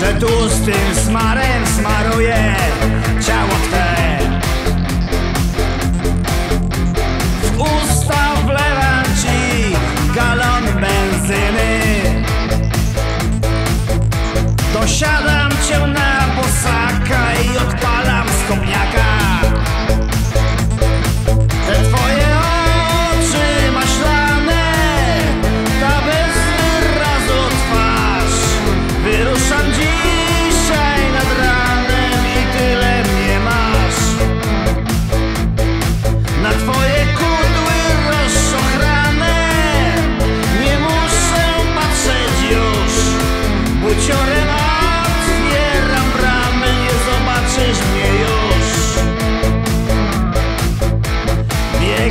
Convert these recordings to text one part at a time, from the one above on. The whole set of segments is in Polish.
Że tłustym smarem smaruje ciało Twe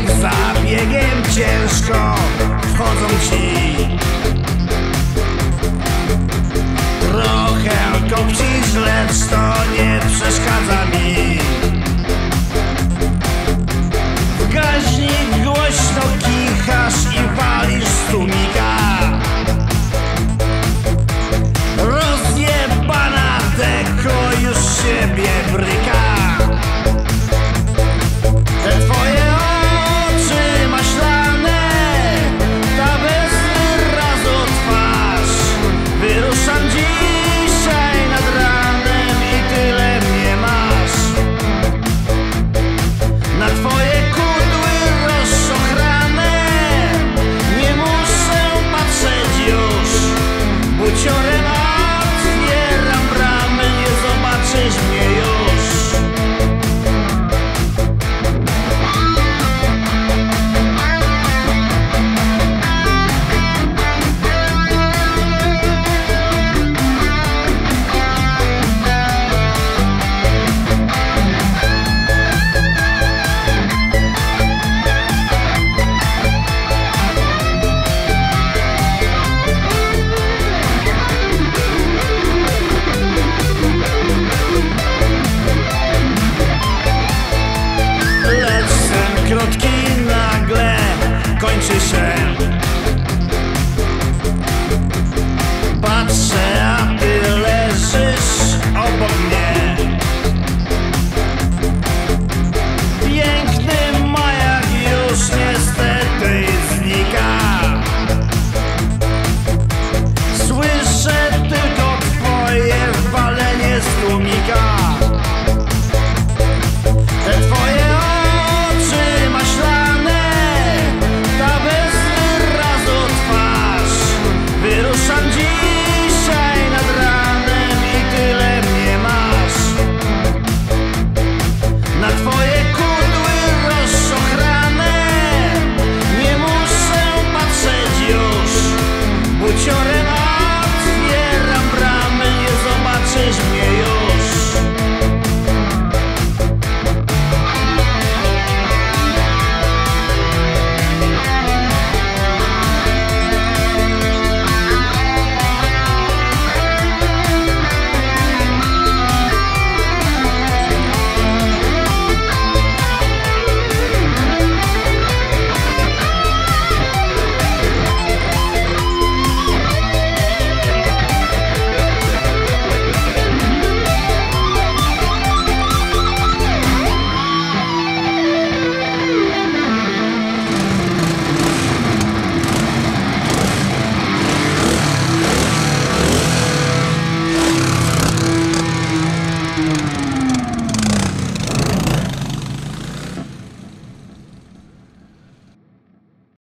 za biegiem ciężko wchodzą ci. Trochę kopcisz, lecz to nie przeszkadza mi. W głośno kichasz i walisz